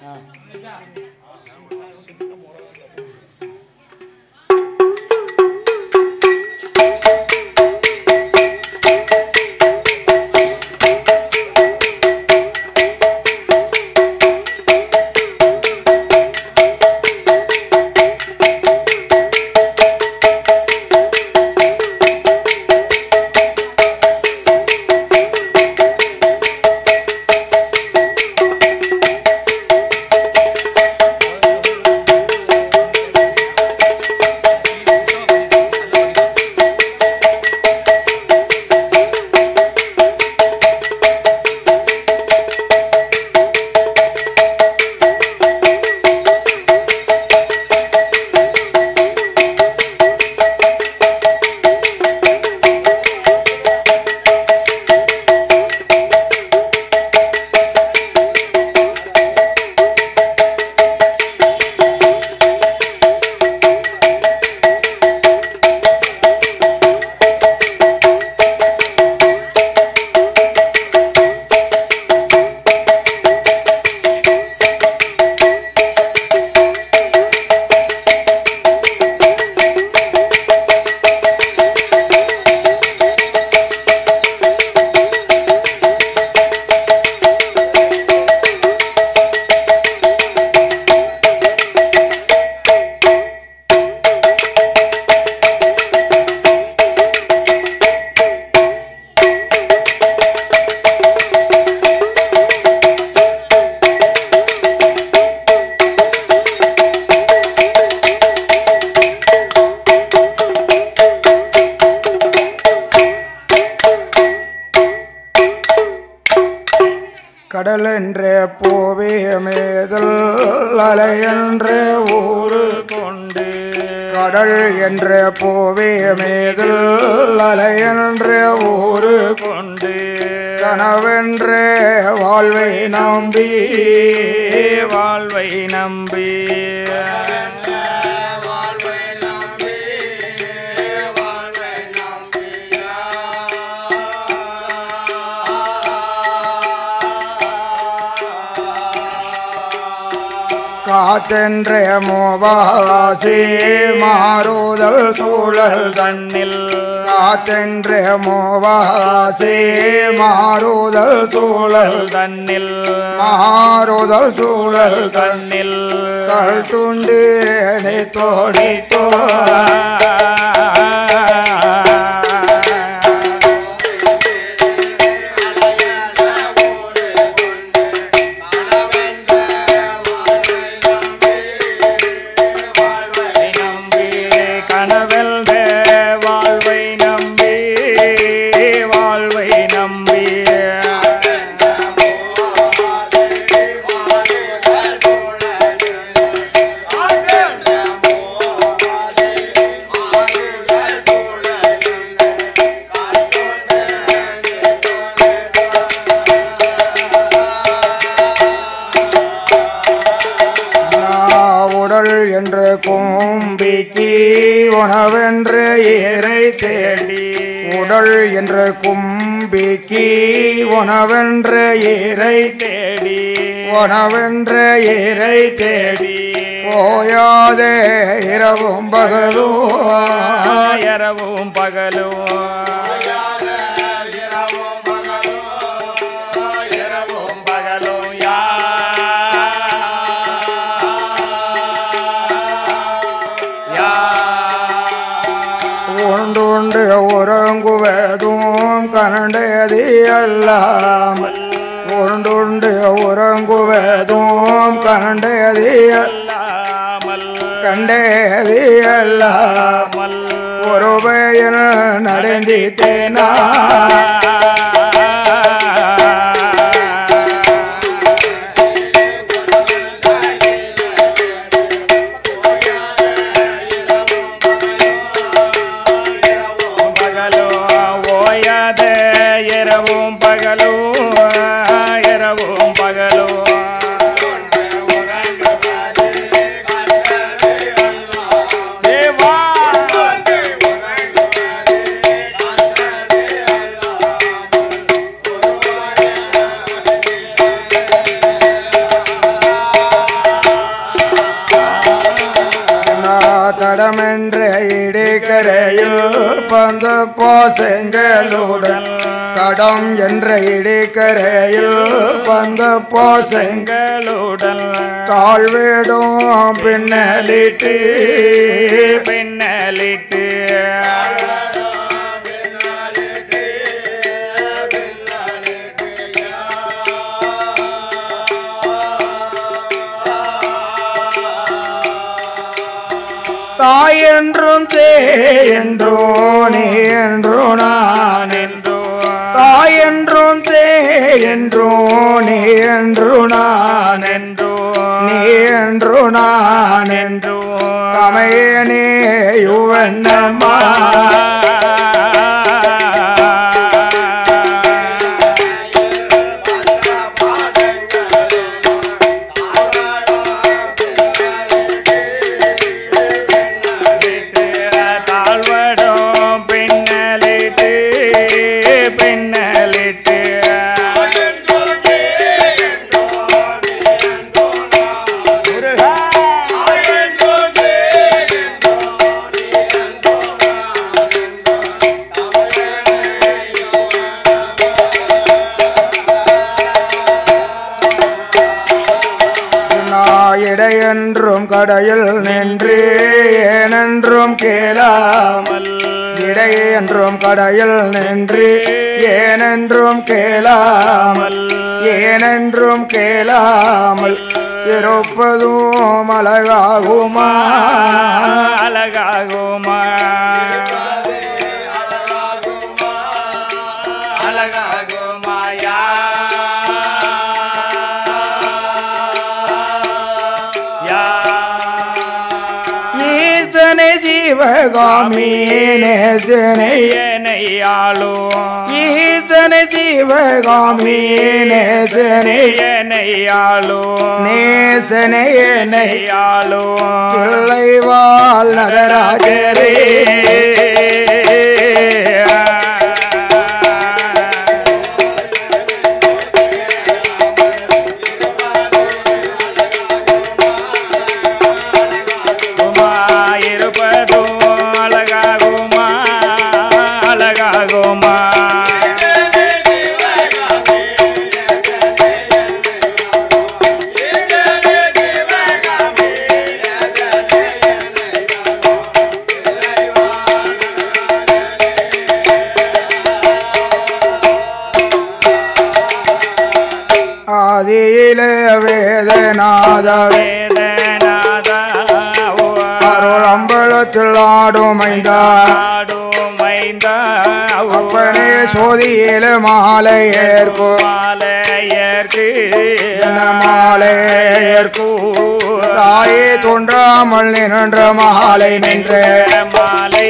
கடல் என்ற போவே மேதல் அலை என்ற ஊரு கொண்டு. கடல் என்ற போவே மேதல் அலை என்ற ஊரு கொண்டு. கனவென்ற வாழ்வை நம்பி. வாழ்வை நம்பி. காத்தென்ற மோபாசி மாறுதல் சூழல் கண்ணில். காத்தென்ற மோபாசி மாறுதல் சூழல் தன்னில் மாறுதல் சூழல் கண்ணில். கல் துண்டு தோடி தோ அருள் என்று கும்பிக்கி உணவென்ற ஏரை தேடி உணவென்ற ஏரை தேடி போயாதே இரவும் பகலும் இரவும் பகலும். கண்டதி அல்லாமல் உருண்டுண்டு உறங்குவதும் கண்டதி அல்லாமல் கண்டதி அல்லாமல் ஒரு நடந்திட்டேனா? போசெங்களுடன் கடம் என்ற இடிக்கரையில் பந்த போசெங்க எங்களுடன் தாழ்வேடும் பின்னலிட்டு பின்னலிட்டு தாய் என்றும் தே என்றோ நீ என்றோ நான் நின்றோ தாய் என்றும் தே என்றோ நீ என்று நான் என்றோ நீ என்று நான் என்று நின்றோ தமையனே கடையில் நின்று ஏனென்றும் கேளாமல் இடையென்றும் கடையில் நின்று ஏனென்றும் கேளாமல் ஏனென்றும் கேளாமல் இருப்பதும் அழகாகுமா? அழகாகுமா? ஈசனை ஜீவகாமி நேசனை என்னையாளும் ஈசனை ஜீவகாமி நேசனை என்னையாளும் நேசனை என்னை என்னையாளும் பிள்ளைவாள் நடராஜரே அருளம்பலத்தில் ஆடும் மைந்தா மைந்தா அப்பனே சோதியில மாலை ஏற்கும் மாலையர்க்கு மாலை ஏற்கும் தாயே தோன்றாமல் நின்ற மாலை நின்ற. மாலை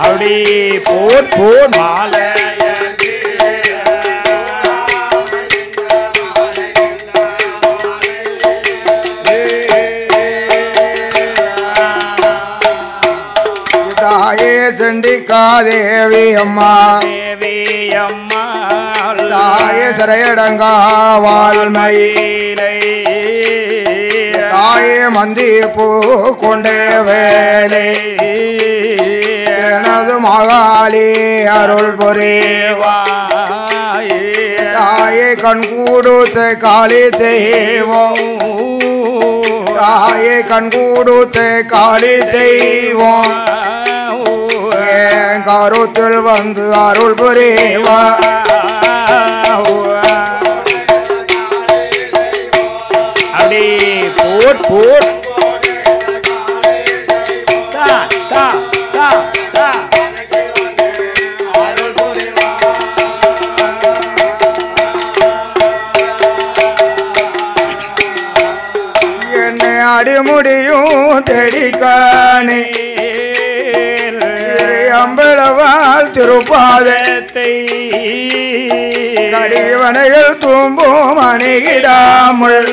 அப்படி போர் போர் மாலை. தாயே சண்டிகாதேவி அம்மா. தேவி அம்மா. தாயே சரையடங்கா வால்மயி தாயே மந்தி பூ கொண்டே வேலை. எனது மகாளி அருள் புரிவா தாயே கண்கூடுத்த காளி தெய்வம். தாயே கண்கூடுத்த காளி தெய்வம். கருத்தில் வந்து அருள் புரிவா. அப்படி போட் போட். அடிமுடியும் தெடிக்கானே. அம்பளவால் திருப்பாதே. கடிவனையில் தும்பும் அணுகிடாமல்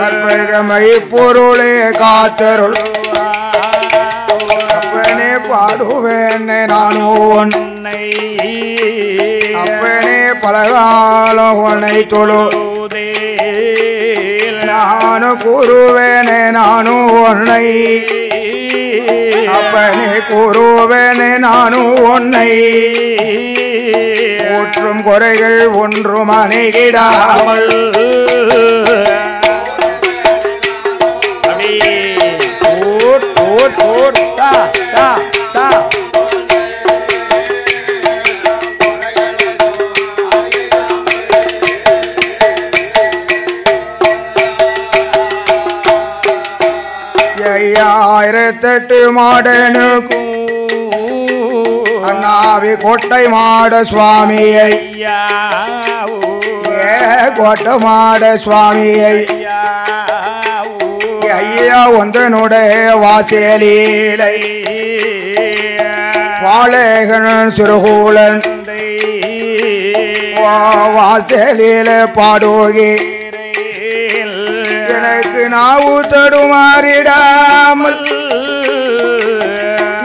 கற்பகமை பொருளே காத்தருள். அப்பனே பாடுவேன் நானும் அப்பனே பலகாலம் உன்னை தொழு. ನಾನು கூறுவேனே நானும் உன்னை. அப்பனே கூறுவேனே நானும் உன்னை ஊற்றும் குறைகள் ஒன்றும் அணைகிடாமல் அப்படியே போட் போட் ஐயாயிரத்தெட்டு மாடனுக்கும் அண்ணாவி கோட்டை மாட சுவாமியை. ஏ கோட்டை மாட சுவாமியை. ஐயா ஒந்தனுடைய வாசலீலை. வாழகன் சிறுகூலன். வாசலில பாடோகி. எனக்கு நாவு தடுமாறிடாமல்.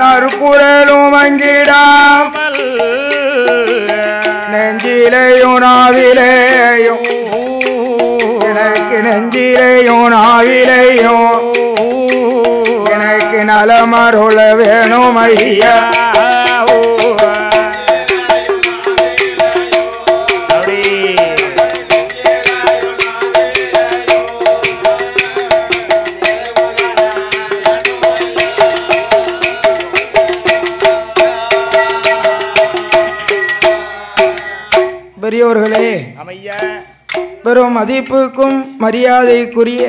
நறுக்குறலும் மங்கிடாம் நெஞ்சிலையும் நாவிலேயும் எனக்கு நெஞ்சிலையும் நாவிலையும் எனக்கு நலமருள வேணும் ஐயா பெரியோர்களே அமையா பெரும் மதிப்புக்கும் மரியாதைக்குரிய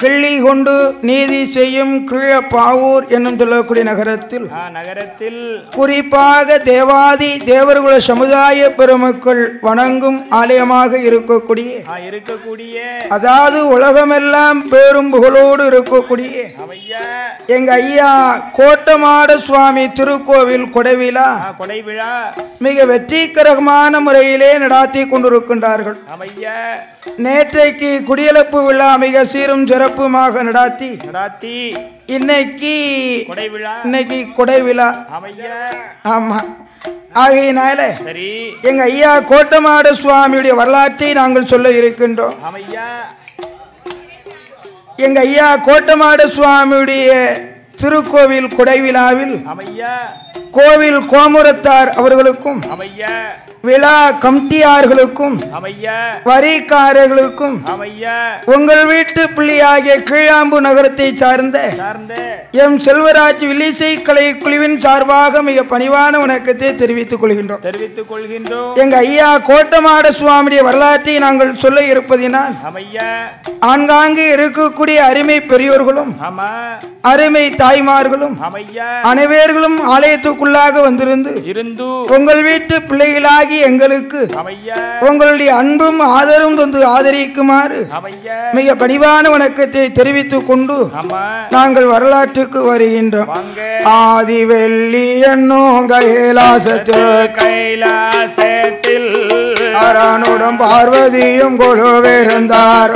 கிள்ளி கொண்டு நீதி செய்யும் கீழப்பாவூர் என்னும் சொல்லக்கூடிய நகரத்தில் நகரத்தில் குறிப்பாக தேவாதி தேவர்குல சமுதாய பெருமக்கள் வணங்கும் ஆலயமாக இருக்கக்கூடிய இருக்கக்கூடிய அதாவது உலகமெல்லாம் பேரும் புகழோடு இருக்கக்கூடிய எங்க ஐயா கோட்டமாட சுவாமி திருக்கோவில் கொடைவிழா ஆ கொடை விழா மிக வெற்றிகரமான முறையிலே நடாத்தி கொண்டிருக்கின்றார்கள். நேற்றைக்கு குடியெழுப்பு விழா மிக சீரும் சிறப்புமாக நடாத்தி. நடாத்தி. இன்னைக்கு கொடை விழா இன்னைக்கு கொடை விழா ஆமா. ஆகையினால சரி. எங்க ஐயா கோட்டமாடு சுவாமியுடைய வரலாற்றை நாங்கள் சொல்ல இருக்கின்றோம். எங்க ஐயா கோட்டமாடு சுவாமியுடைய திருக்கோவில் கொடை விழாவில் கோவில் கோமுரத்தார் அவர்களுக்கும் விழா கமிட்டியார்களுக்கும் வரிக்காரர்களுக்கும் உங்கள் வீட்டு பிள்ளையாகிய கீழாம்பு நகரத்தை சார்ந்த எம் செல்வராஜ் வில்லிசை கலை குழுவின் சார்பாக மிக பணிவான வணக்கத்தை தெரிவித்துக் கொள்கின்றோம். தெரிவித்துக் கொள்கின்றோம். எங்க ஐயா கோட்டமாட சுவாமியுடைய வரலாற்றை நாங்கள் சொல்ல இருப்பதினால் ஆங்காங்கே இருக்கக்கூடிய அருமை பெரியோர்களும் அருமை தாய்மார்களும் அனைவர்களும் ஆலயத்துக்குள்ளாக வந்திருந்து இருந்து உங்கள் வீட்டு பிள்ளைகளாகி எங்களுக்கு அமையா. உங்களுடைய அன்பும் ஆதரவும் தந்து ஆதரிக்குமாறு மிக பணிவான வணக்கத்தை தெரிவித்துக் கொண்டு நாங்கள் வரலாற்றுக்கு வருகின்றோம். ஆதி வெள்ளி என்னும் கைலாசத்தில் கைலாசத்தில் அரணுடன் பார்வதியும் கொழுவிருந்தார்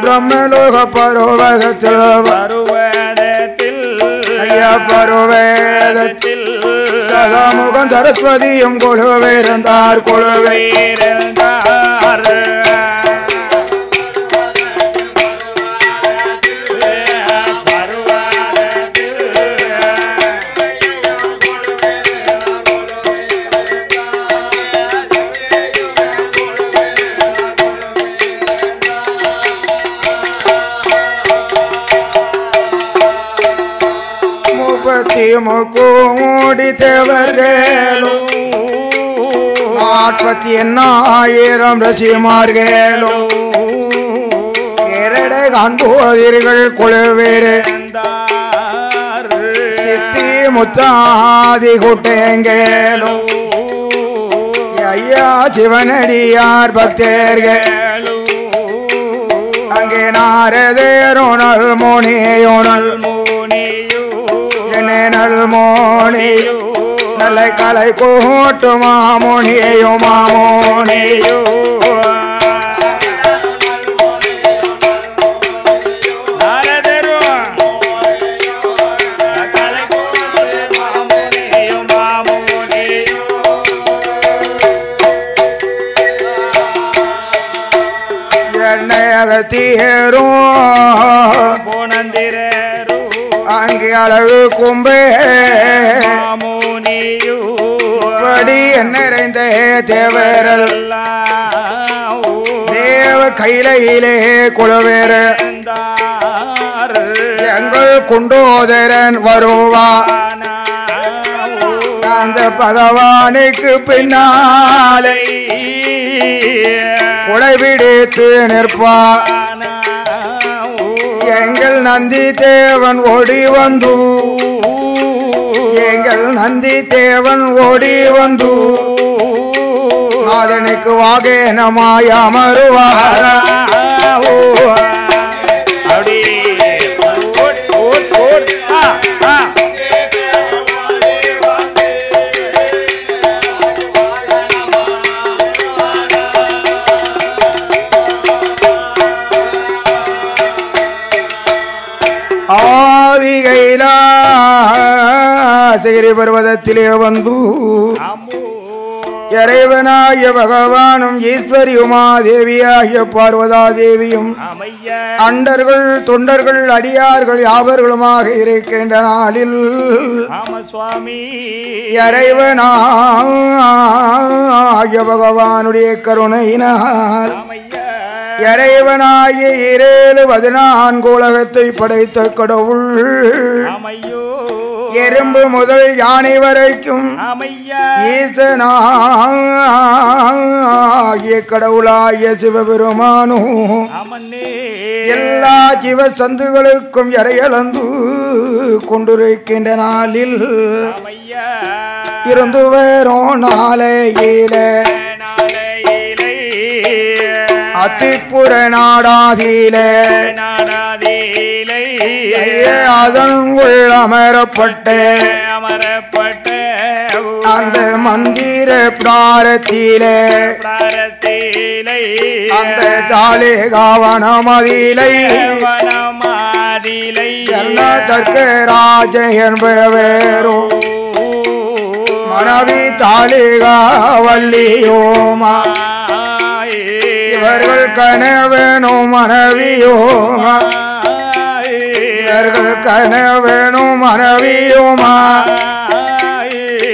பிரம்மலோக பருவகத்தில் பருவதத்தில் ஐயா பருவேதத்தில் சதாமுகம் சரஸ்வதியும் கொழுவேறந்தார் கொழுவேறந்தார். முக்கூடி தேவர்களும் நாற்பத்தி எண்ணாயிரம் ரசிமார்களும் இரடை காண்போதீர்கள் குழுவேறு சித்தி முத்தாதி கூட்டேங்கேலும் ஐயா சிவனடியார் பக்தர்கள். அங்கே நாரதேரோனல் மோனியோனல். நல் மோனி நல்ல கலை கூட்டு மாமோனியோ மாமோனியோ அகத்தியரும் போனந்திரரு அங்கே அழகு கும்பே. படி நிறைந்த தேவரல். தேவ கையிலே குளவேற எங்கள் குண்டோதரன் வருவா. அந்த பகவானுக்கு பின்னாலே. உடைபிடித்து நிற்பான் எங்கள் நந்தி தேவன் ஓடி வந்து எங்கள் நந்தி தேவன் ஓடி வந்து நாதனுக்கு வாகேனமாய் அமருவார அப்படி ஆதிகைலாசகிரி பர்வதத்திலே வந்து அம்மு. இறைவனாய பகவானும் ஈஸ்வரி உமாதேவியாகிய பார்வதா தேவியும் அண்டர்கள் தொண்டர்கள் அடியார்கள் யாவர்களுமாக இருக்கின்ற நாளில் இறைவனாகிய பகவானுடைய கருணையினால் இறைவனாகிய இரேழு பதினான்கு உலகத்தை படைத்த கடவுள் அமையோ. எறும்பு முதல் யானை வரைக்கும் ஈசனாகிய கடவுளாகிய சிவபெருமானும் எல்லா ஜீவ சந்துகளுக்கும் இறையளந்து கொண்டிருக்கின்ற நாளில் இருந்து வரும் நாளையிலே. அத்திப்புற நாடாதீலை அதன் உள் அமரப்பட்ட. அமரப்பட்ட. அந்த மந்திர பிராரத்திலே. பிராரத்திலை. அந்த தாலே காவனமதிலை வனமாதிலை தர்க்க ராஜ என்பவேரோ மனைவி தாலிகா வள்ளியோமா இவர்கள் கனவேனும் மனைவியோமா இவர்கள் கனவேனும் மனைவியோமா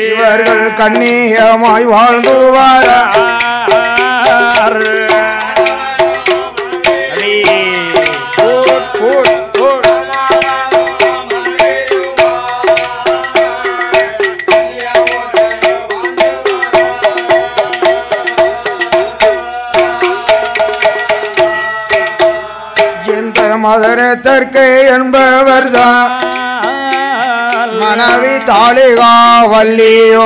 இவர்கள் கண்ணியமாய் வாழ்ந்து வாரா இந்த மதனத்திற்கு என்பவர்தான் மனைவி தாலிகா வல்லியோ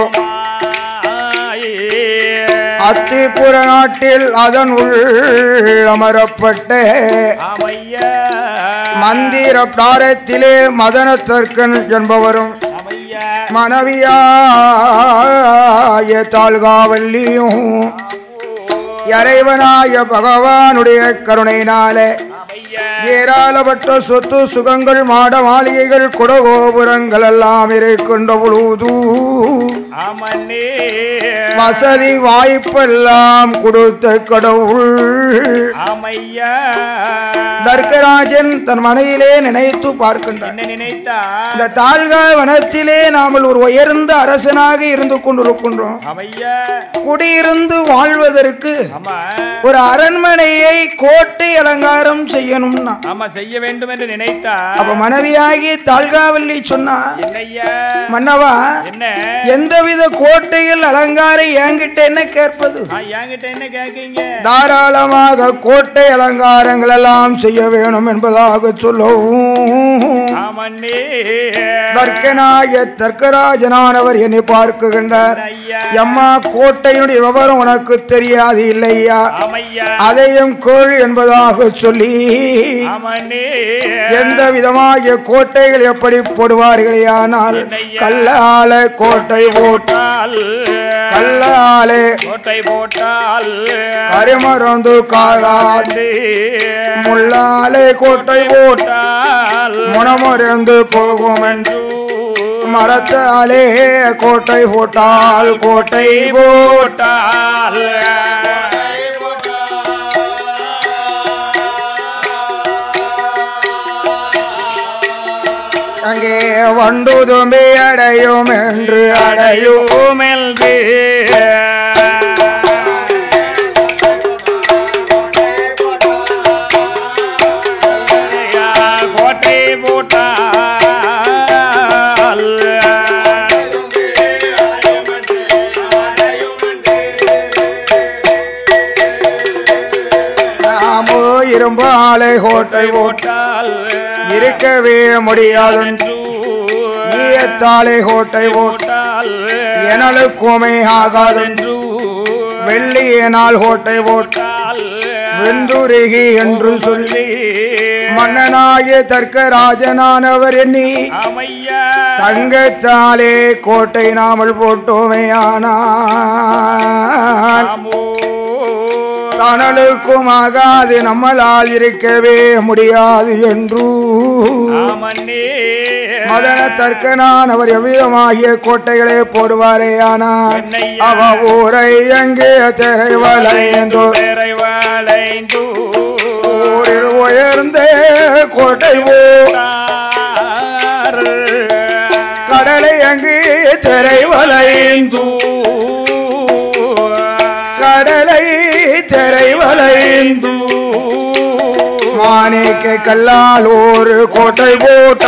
அத்திப்புற நாட்டில் அதன் உள் அமரப்பட்ட. மந்திர பிராரத்திலே மதனத்தற்கன் என்பவரும். மனைவியாய தாழ்காவல்லியும் இறைவனாய பகவானுடைய கருணையினாலே ஏராளப்பட்ட சொத்து சுகங்கள் மாட மாளிகைகள் குடகோபுரங்கள் எல்லாம் இருக்கின்ற பொழுது வசதி வாய்ப்பெல்லாம் கொடுத்த கடவுள். அமையா தர்க்கராஜன் தன் மனையிலே நினைத்து நினைத்தா இந்த தாழ்கா வனத்திலே நாமல் ஒரு உயர்ந்த அரசனாக இருந்து கொண்டிருக்கின்றோம். குடியிருந்து வாழ்வதற்கு ஒரு அரண்மனையை கோட்டை அலங்காரம் செய்யணும்னா. ஆமா செய்ய வேண்டும் என்று நினைத்தா அப்ப மனைவியாகி தாழ்காவல்லி சொன்னா மன்னவா எந்தவித கோட்டையில் அலங்காரம் என்கிட்ட என்ன கேட்பது? தாராளமாக கோட்டை அலங்காரங்கள் எல்லாம் செய்ய வேணும் என்பதாக சொல்லவும். ஆமண்ணே. தர்க்கனாய தர்க்கராஜனானவர் என்னை பார்க்குகின்றார். எம்மா கோட்டையினுடைய விவரம் உனக்கு தெரியாது இல்லையா? அதையும் கோள் என்பதாக சொல்லி எந்த விதமாகிய கோட்டைகள் எப்படி போடுவார்களே ஆனால் கல்லால கோட்டை போட்டு போட்டால் கல்லாலே கோட்டை போட்டால் கரிமருந்து காலாது மாலை கோட்டை போட்டால் முனமுறந்து போகும் என்று மரத்தாலே கோட்டை போட்டால் கோட்டை போட்டால். அங்கே வண்டுதும்பி அடையும் என்று அடையும் என்று ஆலை கோட்டை ஓட்ட போட்டால் இருக்கவே முடியாதென்று ஈயத்தாலை கோட்டை ஓட்ட போட்டால் எனலுக்குமே ஆகாதென்று வெள்ளியினால் கோட்டை ஓட்ட வெந்துருகி என்று சொல்லி மன்னனாகிய தர்க்கராஜனானவர் எண்ணி அமையா தங்கத்தாலே கோட்டை நாமல் போட்டோமே தனலுக்கும் ஆகாது நம்மளால் இருக்கவே முடியாது என்று. மதன தர்க்கனான் அவர் எவ்விதமாகிய கோட்டைகளை போடுவாரே ஆனால் அவ ஊரை எங்கே திரைவளைந்தோ ஊரில் உயர்ந்த கோட்டை போ. கடலை அங்கு திரைவளைந்து மாணிக்க கல்லால் ஒரு கோட்டை போட்ட.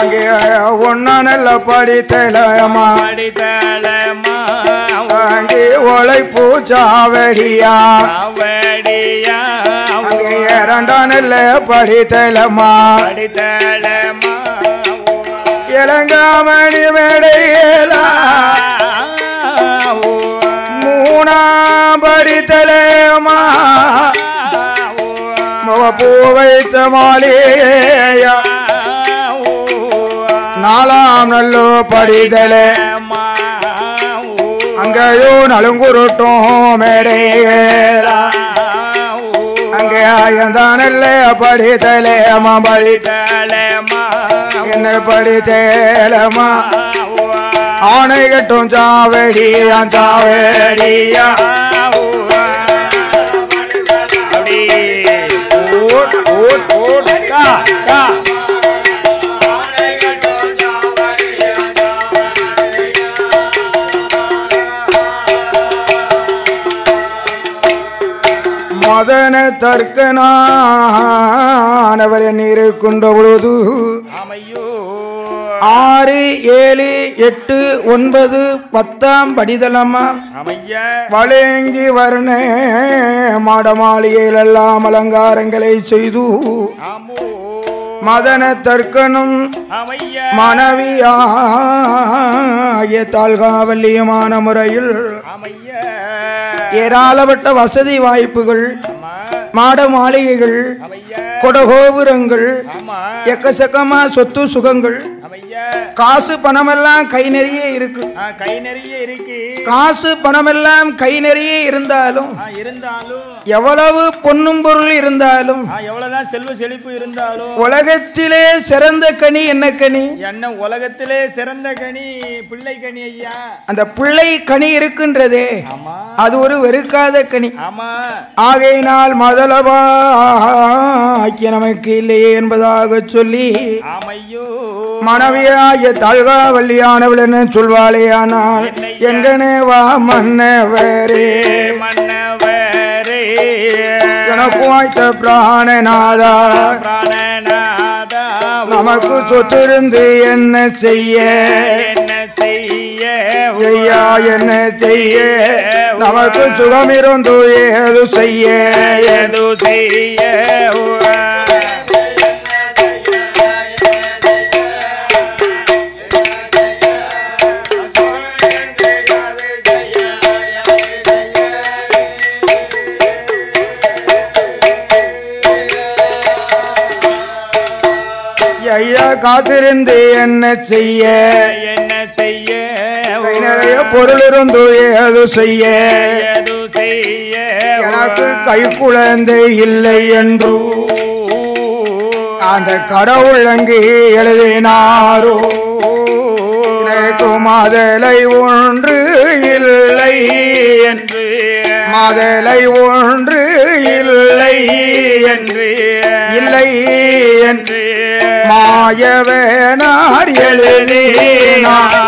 அங்கே ஒன்னா நல்ல படித்தலமா படித்தல. அங்கே உழைப்பு சாவடியா? அவடியா அங்கே இரண்டா நல்ல படித்தலமா? படித்தளமா இளங்காமணி மேடையலா? மூணாம் படித்தலமா? பூ வைத்த மாலேயா நாலாம் நல்லோ படிதலே அங்கேயோ நலுங்குருட்டும் மேடையேலா அங்கே ஆயந்தானல்ல படித்தலேமா படித்தலேமா என்ன படித்தேலமா ஆணை கட்டும் சாவடியா. சாவடியா மதன தர்க்கனானவர் என் இருக்கின்ற பொழுது ஆறு ஏழு எட்டு ஒன்பது பத்தாம் படிதலமா வழங்கி வரண மாடமாளிகையில் எல்லாம் அலங்காரங்களை செய்து மதன தர்க்கனும் மனைவியாகிய தாழ்காவல்லியமான முறையில் ஏராளப்பட்ட வசதி வாய்ப்புகள் மாட மாளிகைகள் கொடகோபுரங்கள் எக்கச்சக்கமா சொத்து சுகங்கள். காசு பணமெல்லாம் கை நிறைய இருக்கு. கை நிறைய இருக்கு. காசு பணமெல்லாம் கை நிறைய இருந்தாலும் எவ்வளவு பொன்னும் பொருள் இருந்தாலும் எவ்வளவுதான் செல்வ செழிப்பு இருந்தாலும். உலகத்திலே சிறந்த கனி என்ன கனி? என்ன உலகத்திலே சிறந்த கனி? பிள்ளை கனி ஐயா. அந்த பிள்ளை கனி இருக்கின்றதே. அது ஒரு வெறுக்காத கனி. ஆகையினால் மதலவாக்கிய நமக்கு இல்லையே என்பதாக சொல்லி ஆமையோ. மனைவியாகிய தாழ்காவல்லியானவள் என்ன சொல்வாளே ஆனால் எங்கனே வா மன்னவரே. மன்னவரே. எனக்கு வாய்த்த பிராணநாதா. பிராணநாதா. நமக்கு சொத்திருந்து என்ன செய்ய? என்ன செய்ய? ஐயா என்ன செய்ய? நமக்கு சுகமிருந்து ஏது செய்ய? ஏது செய்ய ஐயா காத்திருந்து என்ன செய்ய? என்ன செய்ய கை நிறைய பொருள் இருந்து ஏது செய்ய? எனக்கு கை குழந்தை இல்லை என்று. அந்த கடவுள் அங்கே எழுதினாரோ? மதலை ஒன்று இல்லை. என்று. மதலை ஒன்று இல்லை. என்று. இல்லை என்று. மாயவேனார் எழுதினார்?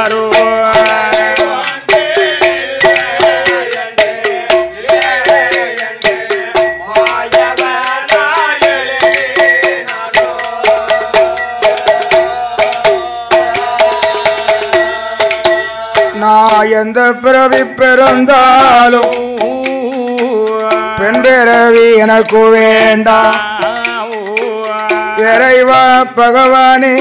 எந்த பிறவி பிறந்தாலும் பெண் பிறவி எனக்கு வேண்டாம் இறைவா பகவானே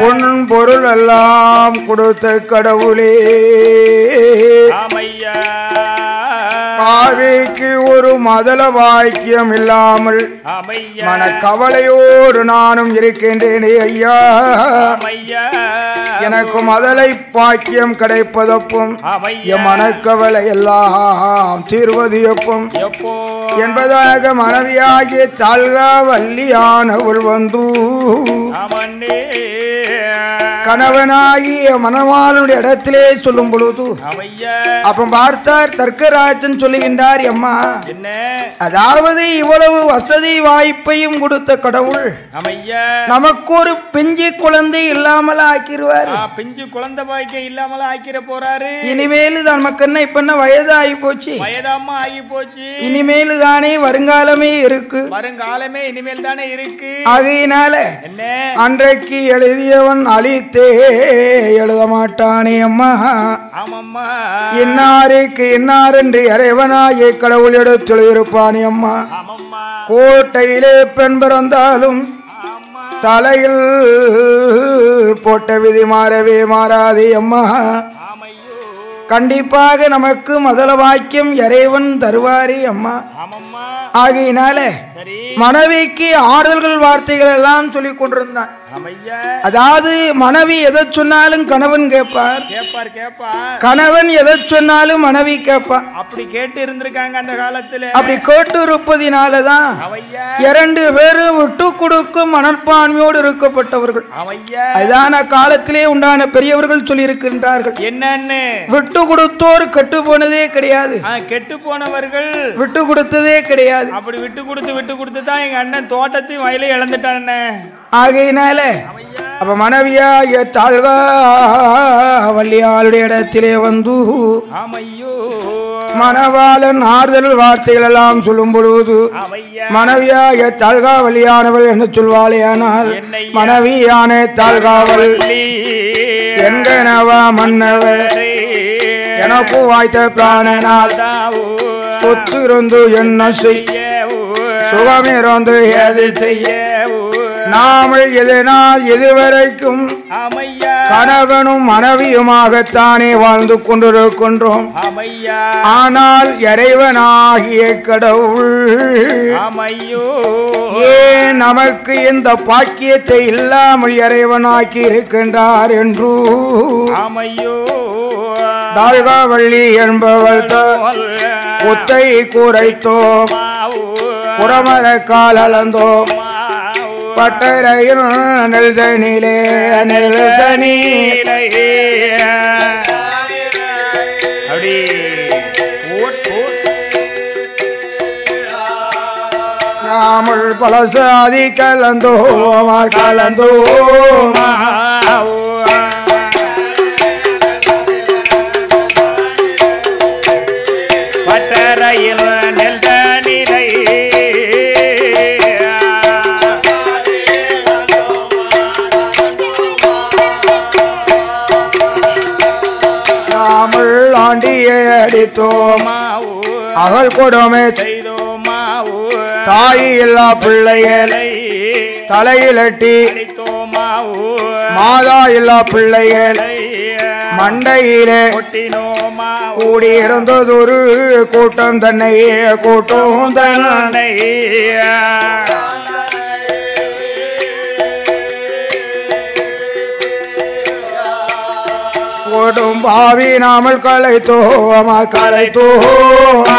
பொன் பொருள் எல்லாம் கொடுத்த கடவுளே. பாவிக்கு ஒரு மதல வாக்கியம் இல்லாமல் மனக்கவலையோடு நானும் இருக்கின்றேனே ஐயா. எனக்கு மதலை பாக்கியம் கிடைப்பதப்பும் என் மனக்கவலை எல்லாம் தீர்வது எப்பும். எப்போ? என்பதாக மனைவியாகிய தாழ்கா வள்ளியானவள் வந்து கணவனாகிய மணவாளனுடைய இடத்திலே சொல்லும் பொழுது அப்ப பார்த்தார் தர்க்கராஜன் சொல்லுகின்றார் அம்மா என்ன? அதாவது இவ்வளவு வசதி வாய்ப்பையும் கொடுத்த கடவுள் நமக்கு ஒரு பிஞ்சு குழந்தை இல்லாமல் ஆக்கிடுவார் பிஞ்சு குழந்தை பாய்க்க இல்லாமல ஆக்கிர போறாரு. இனிமேல் தான் நமக்கு என்ன இப்ப என்ன வயது ஆகி போச்சு? வயதாமா ஆகி போச்சு. இனிமேல் தானே வருங்காலமே இருக்கு. வருங்காலமே இனிமேல் தானே இருக்கு. ஆகையினால என்ன? அன்றைக்கு எழுதியவன் அழித்தே எழுத மாட்டானே அம்மா. ஆமாம்மா. இன்னாருக்கு இன்னார் என்று இறைவனாகிய கடவுள் எடுத்து இருப்பானே அம்மா. கோட்டையிலே பெண் பிறந்தாலும் தலையில் போட்ட விதி மாறவே மாறாதே அம்மா. கண்டிப்பாக நமக்கு முதல வாக்கியம் இறைவன் தருவாரே அம்மா. ஆகையினால மனைவிக்கு ஆறுதல்கள் வார்த்தைகள் எல்லாம் சொல்லிக் கொண்டிருந்தான். அதாவது மனைவி எதை சொன்னாலும் கணவன் கேட்பார். கேப்பார் கணவன் எதை சொன்னாலும் மனைவி கேட்பான் அப்படி கேட்டு இருந்திருக்காங்க அந்த காலத்துல. அப்படி கேட்டு இருப்பதினாலதான் இரண்டு பேரும் விட்டு கொடுக்கும் மனப்பான்மையோடு இருக்கப்பட்டவர்கள். அதான காலத்திலே உண்டான பெரியவர்கள் சொல்லியிருக்கின்றார்கள். என்னன்னு? விட்டு கொடுத்தோர் கெட்டு போனதே கிடையாது. கெட்டு போனவர்கள் விட்டு கொடுத்ததே கிடையாது. அப்படி விட்டு கொடுத்து விட்டு கொடுத்து தான் எங்க அண்ணன் தோட்டத்தையும் வயலையும் இழந்துட்டானே. ஆகையினால அப்ப மனைவியா தாழ்கா வள்ளியாளுடைய இடத்திலே வந்து மணவாளன் ஆறுதல் வார்த்தைகள் எல்லாம் சொல்லும் பொழுது அவையா. மனைவியாக தாழ்காவலியானவள் என்று சொல்வாளேயானால் மனைவியான தாழ்காவல் என்கனவா மன்னவர் எனக்கு வாய்த்த பிராணனால் புத்திருந்து என்ன செய்ய சுகமிருந்து எது செய்ய நாமல் எதனால் இதுவரைக்கும் கணவனும் மனைவியுமாகத்தானே வாழ்ந்து கொண்டிருக்கின்றோம். ஆனால் இறைவனாகிய கடவுள் ஏன் நமக்கு இந்த பாக்கியத்தை இல்லாமல் இறைவனாக்கி இருக்கின்றார் என்று? அமையோ தாழ்காவள்ளி என்பவள் தான் ஒத்தை புறமர காலந்தோ அளந்தோம் பட்டறையில் நெல்தனிலே நெல்தனி அப்படி. போட் போட் நாமல் கலந்தோமா கலந்தோமா. பட்டறையில் நெல்த நிலை நாமல் ஆண்டியை அடித்தோம். அகல் கொடுமை. செய்தோமாவோ தாய் இல்லா பிள்ளைகள். தலையிலட்டி. மாதா இல்லா பிள்ளைகள். மண்டையிலே கூடியிருந்ததொரு கூட்டம் தன்னை கூட்டம் தன்னை ஓடும் பாவி நாமல் கலைத்தோமா கலைத்தோமா